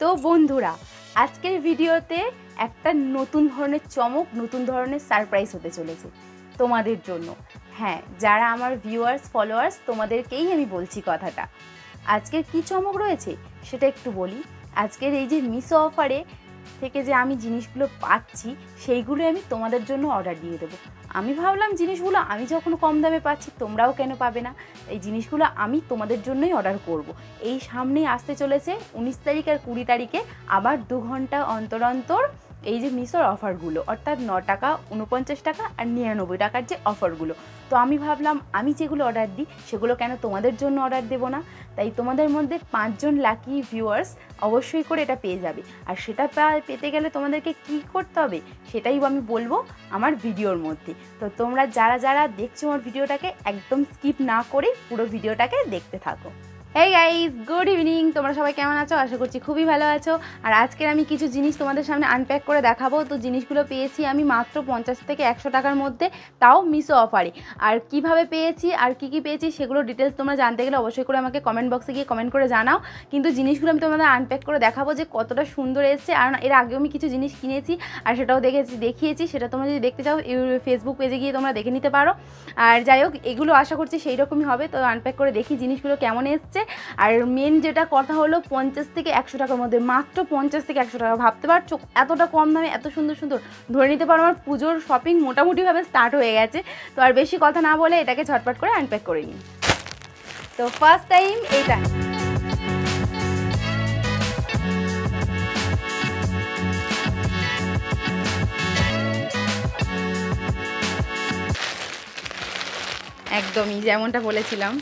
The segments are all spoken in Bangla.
তো বন্ধুরা, আজকের ভিডিওতে একটা নতুন ধরনের চমক, নতুন ধরনের সারপ্রাইজ হতে চলেছে তোমাদের জন্য। হ্যাঁ যারা আমার ভিউয়ার্স ফলোয়ার্স তোমাদেরকেই আমি বলছি কথাটা। আজকের কি চমক রয়েছে সেটা একটু বলি। আজকের এই যে মিশো অফারে থেকে যে আমি জিনিসগুলো পাচ্ছি সেইগুলো আমি তোমাদের জন্য অর্ডার দিয়ে দেবো আমি ভাবলাম জিনিসগুলো আমি যখন কম দামে পাচ্ছি, তোমরাও কেন পাবে না এই জিনিসগুলো আমি তোমাদের জন্যই অর্ডার করব। এই সামনেই আসতে চলেছে উনিশ তারিখ আর কুড়ি তারিখে আবার দু ঘণ্টা অন্তর অন্তর এই যে মিশোর অফারগুলো, অর্থাৎ ন টাকা উনপঞ্চাশ টাকা আর নিরানব্বই টাকার যে অফারগুলো। তো আমি ভাবলাম, আমি যেগুলো অর্ডার দিই, সেগুলো কেন তোমাদের জন্য অর্ডার দেবো না? তাই তোমাদের মধ্যে পাঁচজন লাকি ভিউয়ার্স অবশ্যই করে এটা পেয়ে যাবে। আর সেটা পেতে গেলে তোমাদেরকে কি করতে হবে, সেটাই আমি বলব আমার ভিডিওর মধ্যে। তো তোমরা যারা যারা দেখছ আমার ভিডিওটাকে, একদম স্কিপ না করে পুরো ভিডিওটাকে দেখতে থাকো। এই গাইজ গুড ইভিনিং তোমরা সবাই কেমন আছো? আশা করছি খুবই ভালো আছো। আর আজকের আমি কিছু জিনিস তোমাদের সামনে আনপ্যাক করে দেখাবো। তো জিনিসগুলো পেয়েছি আমি মাত্র পঞ্চাশ থেকে একশো টাকার মধ্যে, তাও মিশো অফারে আর কীভাবে পেয়েছি, আর কি কি পেয়েছি, সেগুলো ডিটেলস তোমরা জানতে গেলে অবশ্যই করে আমাকে কমেন্ট বক্সে গিয়ে কমেন্ট করে জানাও। কিন্তু জিনিসগুলো আমি তোমাদের আনপ্যাক করে দেখাবো যে কতটা সুন্দর এসছে। আর এর আগেও আমি কিছু জিনিস কিনেছি, আর সেটাও দেখেছি, দেখিয়েছি। সেটা তোমরা যদি দেখতে চাও ফেসবুক পেজে গিয়ে তোমরা দেখে নিতে পারো। আর যাই হোক, এগুলো আশা করছি সেই রকমই হবে। তো আনপ্যাক করে দেখি জিনিসগুলো কেমন এসছে। আর মেন যেটা কথা হলো পঞ্চাশ থেকে একশো টাকার মধ্যে, মাত্র পঞ্চাশ থেকে একশো টাকা। ভাবতে পারছ এতটা কম দামে, এত সুন্দর সুন্দর ধরে নিতে পারো, আমার পুজোর শপিং মোটামুটিভাবে স্টার্ট হয়ে গেছে। তো আর বেশি কথা না বলে এটাকে ঝটপট করে আনপ্যাক করে নিই। তো ফার্স্ট টাইম এইটা। একদমই যেমনটা বলেছিলাম।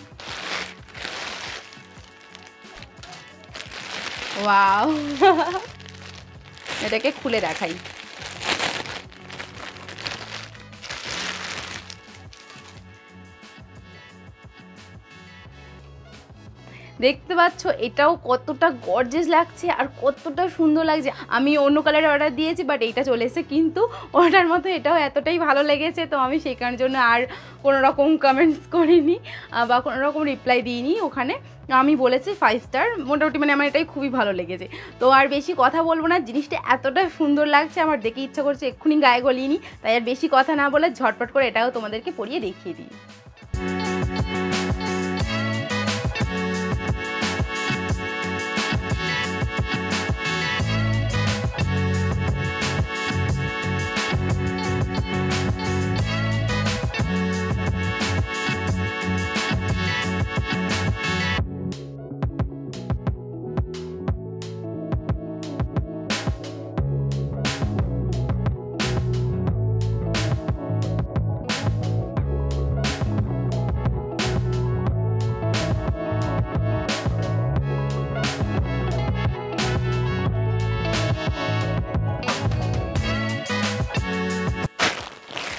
ওয়াও এটাকে খুলে দেখাই। দেখতে পাচ্ছ, এটাও কতটা গর্জেস লাগছে আর কতটা সুন্দর লাগছে। আমি অন্য কালারের অর্ডার দিয়েছি বাট এইটা চলে এসেছে, কিন্তু ওটার মতো এটাও এতটাই ভালো লেগেছে, তো আমি সেই কারণের জন্য আর কোনো রকম কমেন্টস করিনি বা কোনো রকম রিপ্লাই দিইনি ওখানে। আমি বলেছি ফাইভ স্টার মোটামুটি মানে আমার এটাই খুবই ভালো লেগেছে। তো আর বেশি কথা বলব না, জিনিসটা এতটা সুন্দর লাগছে, আমার দেখে ইচ্ছা করছে এক্ষুনি গায়ে গলিনি তাই আর বেশি কথা না বলে ঝটপট করে এটাও তোমাদেরকে পরিয়ে দেখিয়ে দিই।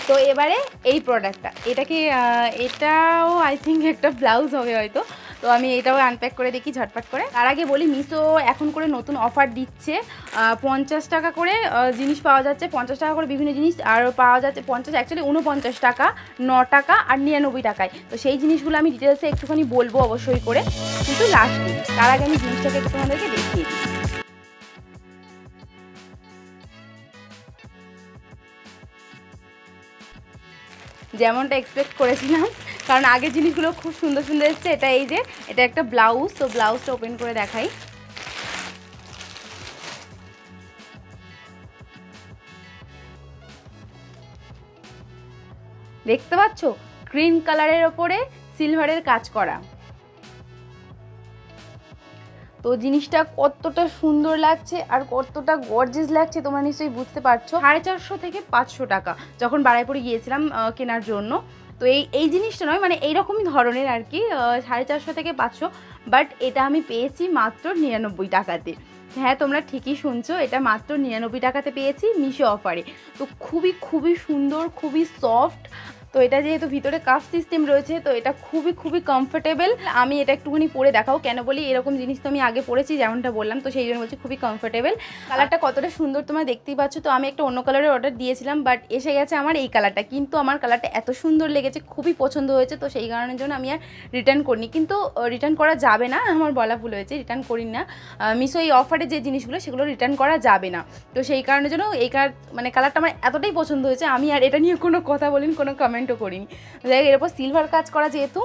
তো এবারে এই প্রোডাক্টটা এটাকে এটাও আই থিঙ্ক একটা ব্লাউজ হবে হয়তো। তো আমি এটাও আনপ্যাক করে দেখি, ঝটপট করে। তার আগে বলি, মিশো এখন করে নতুন অফার দিচ্ছে। পঞ্চাশ টাকা করে জিনিস পাওয়া যাচ্ছে। পঞ্চাশ টাকা করে বিভিন্ন জিনিস, আর পাওয়া যাচ্ছে পঞ্চাশ অ্যাকচুয়ালি উনপঞ্চাশ টাকা, ন টাকা আর নিরানব্বই টাকায়। তো সেই জিনিসগুলো আমি ডিটেলসে একটুখানি বলব অবশ্যই করে। কিন্তু লাস্টে তার আগে আমি জিনিসটাকে একটু তোমাদেরকে দেখিয়ে যেমনটা এক্সপেক্ট করেছিলাম। কারণ আগের জিনিসগুলো খুব সুন্দর সুন্দর এসছে। এটা এই যে, এটা একটা ব্লাউজ তো ব্লাউজটা ওপেন করে দেখাই। দেখতে পাচ্ছ? গ্রিন কালারের ওপরে সিলভারের কাজ করা। তো জিনিসটা কতটা সুন্দর লাগছে আর কতটা গর্জেস লাগছে তোমরা নিশ্চয়ই বুঝতে পারছ। সাড়ে চারশো থেকে পাঁচশো টাকা যখন বাড়াইপুরে গিয়েছিলাম কেনার জন্য। তো এই এই জিনিসটা নয় মানে এইরকমই ধরনের আর কি সাড়ে চারশো থেকে পাঁচশো। বাট এটা আমি পেয়েছি মাত্র নিরানব্বই টাকাতে। হ্যাঁ তোমরা ঠিকই শুনছো, এটা মাত্র নিরানব্বই টাকাতে পেয়েছি মিশো অফারে। তো খুবই খুবই সুন্দর, খুবই সফট তো এটা যেহেতু ভিতরে কাফ সিস্টেম রয়েছে, তো এটা খুবই খুবই কমফোর্টেবল আমি এটা একটুখানি পরে দেখাও, কেন বলি এরকম জিনিস তো আমি আগে পরেছি, যেমনটা বললাম, তো সেই জন্য বলছি খুবই কমফোর্টেবল কালারটা কতটা সুন্দর তোমরা দেখতেই পাচ্ছ, তো আমি একটা অন্য কালারের অর্ডার দিয়েছিলাম বাট এসে গেছে আমার এই কালারটা কিন্তু আমার কালারটা এত সুন্দর লেগেছে, খুবই পছন্দ হয়েছে, তো সেই কারণের জন্য আমি আর রিটার্ন করিনি। কিন্তু রিটার্ন করা যাবে না, আমার বলা ভুল হয়েছে রিটার্ন করি না। মিশো এই অফারে যে জিনিসগুলো, সেগুলো রিটার্ন করা যাবে না। তো সেই কারণের জন্য এই কালার মানে কালারটা আমার এতটাই পছন্দ হয়েছে, আমি আর এটা নিয়ে কোনো কথা বলিনি, কোনো কমেন্টও করিনি। যাই হোক, এর উপর সিলভার কাজ করা যেহেতু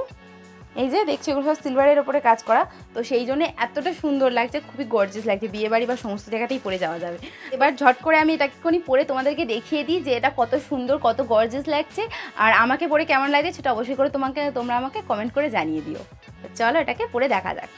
এই যে দেখছি এগুলো সব সিলভারের ওপরে কাজ করা তো সেই জন্য এতটা সুন্দর লাগছে খুবই গর্জিয়াস লাগছে বিয়ে বাড়ি বা সমস্ত জায়গাতেই পরে যাওয়া যাবে। এবার ঝট করে আমি এটা একটুখানি পরে তোমাদেরকে দেখিয়ে দিই যে এটা কত সুন্দর কত গর্জিয়াস লাগছে আর আমাকে পরে কেমন লাগছে সেটা অবশ্যই করে তোমাকে তোমরা আমাকে কমেন্ট করে জানিয়ে দিও। চলো এটাকে পরে দেখা যাক।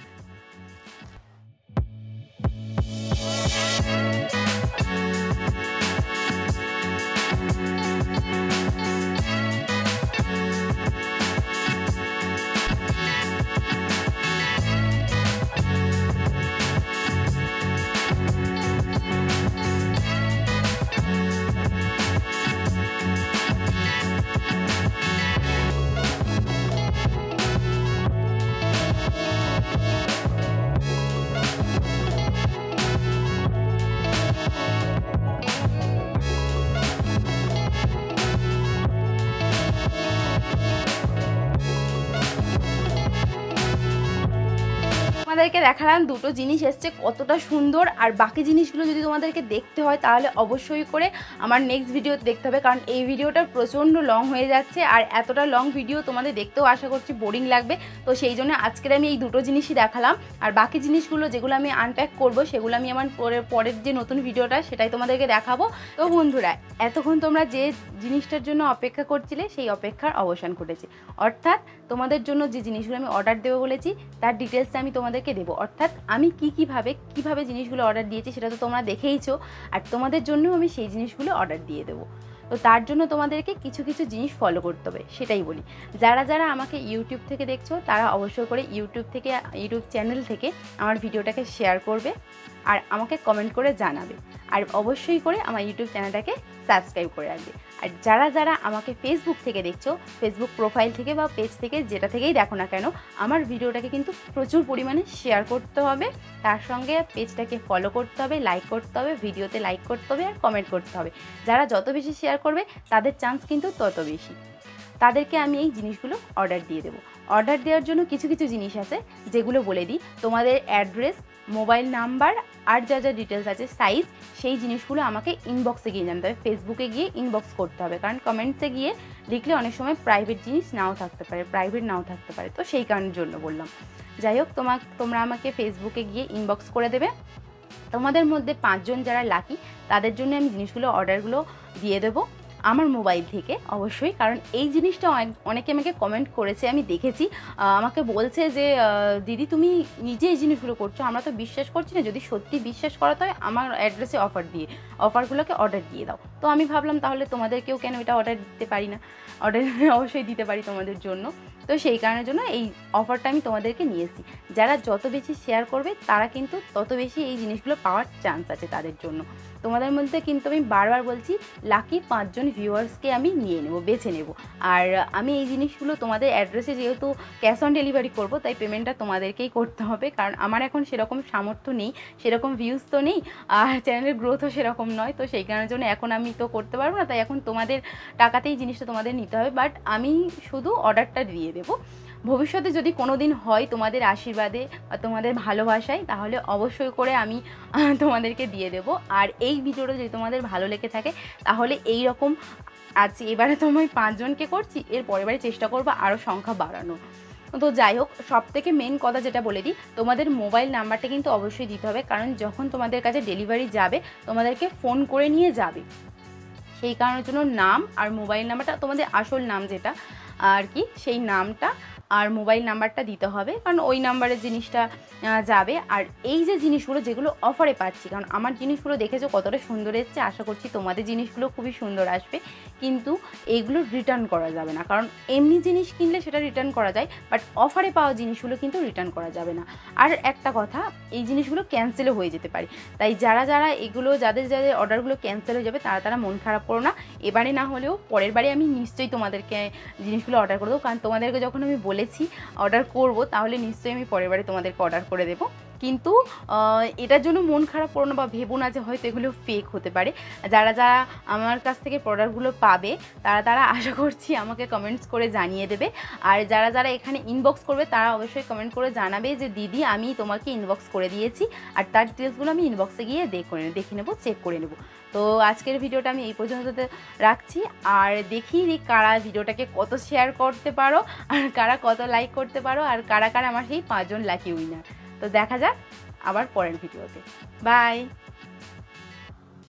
তোমাদেরকে দেখালাম দুটো জিনিস এসছে, কতটা সুন্দর। আর বাকি জিনিসগুলো যদি তোমাদেরকে দেখতে হয়, তাহলে অবশ্যই করে আমার নেক্সট ভিডিও দেখতে হবে। কারণ এই ভিডিওটা প্রচণ্ড লং হয়ে যাচ্ছে, আর এতটা লং ভিডিও তোমাদের দেখতেও আশা করছি বোরিং লাগবে। তো সেই জন্য আজকের আমি এই দুটো জিনিসই দেখালাম। আর বাকি জিনিসগুলো যেগুলো আমি আনপ্যাক করব, সেগুলো আমি আমার পরে, পরের যে নতুন ভিডিওটা সেটাই তোমাদেরকে দেখাবো। তো বন্ধুরা, এতক্ষণ তোমরা যে জিনিসটার জন্য অপেক্ষা করছিলে, সেই অপেক্ষার অবসান ঘটেছে। অর্থাৎ তোমাদের জন্য যে জিনিসগুলো আমি অর্ডার দেবো বলেছি, তার ডিটেলসটা আমি তোমাদেরকে দেবো। অর্থাৎ আমি কি কীভাবে কীভাবে জিনিসগুলো অর্ডার দিয়েছি সেটা তো তোমরা দেখেইছো। আর তোমাদের জন্যও আমি সেই জিনিসগুলো অর্ডার দিয়ে দেবো। তো তার জন্য তোমাদেরকে কিছু কিছু জিনিস ফলো করতে হবে, সেটাই বলি। যারা যারা আমাকে ইউটিউব থেকে দেখছ, তারা অবশ্যই করে ইউটিউব থেকে ইউটিউব চ্যানেল থেকে আমার ভিডিওটাকে শেয়ার করবে। আর আমাকে কমেন্ট করে জানাবে। আর অবশ্যই করে আমার ইউটিউব চ্যানেলটাকে সাবস্ক্রাইব করে রাখবে। আর যারা যারা আমাকে ফেসবুক থেকে দেখছ ফেসবুক প্রোফাইল থেকে বা পেজ থেকে, যেটা থেকেই দেখো না কেন, আমার ভিডিওটাকে কিন্তু প্রচুর পরিমাণে শেয়ার করতে হবে। তার সঙ্গে পেজটাকে ফলো করতে হবে লাইক করতে হবে ভিডিওতে লাইক করতে হবে আর কমেন্ট করতে হবে। যারা যত বেশি শেয়ার করবে, তাদের চান্স কিন্তু তত বেশি। তাদেরকে আমি এই জিনিসগুলো অর্ডার দিয়ে দেবো। অর্ডার দেওয়ার জন্য কিছু কিছু জিনিস আছে, যেগুলো বলে দিই। তোমাদের অ্যাড্রেস মোবাইল নাম্বার আর যা যা ডিটেলস আছে সাইজ সেই জিনিসগুলো আমাকে ইনবক্সে গিয়ে জানতে হবে। ফেসবুকে গিয়ে ইনবক্স করতে হবে। কারণ কমেন্টসে গিয়ে লিখলে অনেক সময় প্রাইভেট জিনিস নাও থাকতে পারে প্রাইভেট নাও থাকতে পারে। তো সেই কারণের জন্য বললাম। যাই হোক তোমা তোমরা আমাকে ফেসবুকে গিয়ে ইনবক্স করে দেবে। তোমাদের মধ্যে পাঁচজন যারা লাকি তাদের জন্য আমি জিনিসগুলো অর্ডারগুলো দিয়ে দেবো। আমার মোবাইল থেকে, অবশ্যই। কারণ এই জিনিসটা অনেক- আমাকে কমেন্ট করেছে, আমি দেখেছি। আমাকে বলছে যে দিদি, তুমি নিজে এই জিনিসগুলো করছ। আমরা তো বিশ্বাস করছি না। যদি সত্যি বিশ্বাস করাতে হয়, আমার অ্যাড্রেসে অফার দিয়ে অফারগুলোকে অর্ডার দিয়ে দাও। তো আমি ভাবলাম, তাহলে তোমাদেরকেও কেন এটা অর্ডার দিতে পারি না? অর্ডার অবশ্যই দিতে পারি তোমাদের জন্য। তো সেই কারণের জন্য এই অফারটা আমি তোমাদেরকে নিয়েছি। যারা যত বেশি শেয়ার করবে, তারা কিন্তু তত বেশি এই জিনিসগুলো পাওয়ার চান্স আছে তাদের জন্য। তোমাদের মধ্যে কিন্তু আমি বারবার বলছি লাকি পাঁচজন ভিউয়ার্সকে আমি নিয়ে নেব, বেছে নেব। আর আমি এই জিনিসগুলো তোমাদের অ্যাড্রেসে যেহেতু ক্যাশ অন ডেলিভারি করব, তাই পেমেন্টটা তোমাদেরকেই করতে হবে। কারণ আমার এখন সেরকম সামর্থ্য নেই, সেরকম ভিউজ তো নেই, আর চ্যানেলের গ্রোথও সেরকম নয়। তো সেই কারণের জন্য এখন আমি তো করতে পারব না, তাই এখন তোমাদের টাকাতেই জিনিসটা তোমাদের নিতে হবে। বাট আমি শুধু অর্ডারটা দিয়ে দেবো। ভবিষ্যতে যদি কোনো দিন হয় তোমাদের আশীর্বাদে বা তোমাদের ভালোবাসায়, তাহলে অবশ্যই করে আমি তোমাদেরকে দিয়ে দেবো। আর এই ভিডিওটা যদি তোমাদের ভালো লেগে থাকে, তাহলে এই রকম আজ এবারে তো আমি পাঁচজনকে করছি এর পরের বারে চেষ্টা করব আরও সংখ্যা বাড়ানো তো যাই হোক সব থেকে মেন কথা যেটা বলে দিই, তোমাদের মোবাইল নাম্বারটা কিন্তু অবশ্যই দিতে হবে, কারণ যখন তোমাদের কাছে ডেলিভারি যাবে, তোমাদেরকে ফোন করে নিয়ে যাবে। সেই কারণের জন্য নাম আর মোবাইল নাম্বারটা তোমাদের আসল নাম যেটা, আর কি, সেই নামটা আর মোবাইল নাম্বারটা দিতে হবে, কারণ ওই নাম্বারে জিনিসটা যাবে। আর এই যে জিনিসগুলো যেগুলো অফারে পাচ্ছি, কারণ আমার জিনিসগুলো দেখেছ কতটা সুন্দর এসছে, আশা করছি তোমাদের জিনিসগুলো খুবই সুন্দর আসবে। কিন্তু এইগুলো রিটার্ন করা যাবে না, কারণ এমনি জিনিস কিনলে সেটা রিটার্ন করা যায় বাট অফারে পাওয়া জিনিসগুলো কিন্তু রিটার্ন করা যাবে না। আর একটা কথা, এই জিনিসগুলো ক্যান্সেলও হয়ে যেতে পারে। তাই যারা যারা এগুলো, যাদের যাদের অর্ডারগুলো ক্যান্সেল হয়ে যাবে, তারা তারা মন খারাপ করো না। এবারে না হলেও পরের বারে আমি নিশ্চয়ই তোমাদেরকে জিনিসগুলো অর্ডার করে দেবো, কারণ তোমাদেরকে যখন আমি বলেছি অর্ডার করব তাহলে নিশ্চয়ই আমি পরের বারে তোমাদেরকে অর্ডার করে দেবো। কিন্তু এটার জন্য মন খারাপ করো না বা ভেবো না যে হয়তো এগুলো ফেক হতে পারে। যারা যারা আমার কাছ থেকে প্রোডাক্টগুলো পাবে, তারা তারা আশা করছি আমাকে কমেন্টস করে জানিয়ে দেবে। আর যারা যারা এখানে ইনবক্স করবে, তারা অবশ্যই কমেন্ট করে জানাবে যে, দিদি, আমি তোমাকে ইনবক্স করে দিয়েছি। আর তার ডিটেলসগুলো আমি ইনবক্সে গিয়ে দেখ দেখে নেব চেক করে নেব। তো আজকের ভিডিওটা আমি এই পর্যন্ত রাখছি। আর দেখি কারা ভিডিওটাকে কত শেয়ার করতে পারো, আর কারা কত লাইক করতে পারো, আর কারা কারা আমার সেই পাঁচজন লাকি উইনার তো দেখা যাক আবার পরের ভিডিওতে। বাই!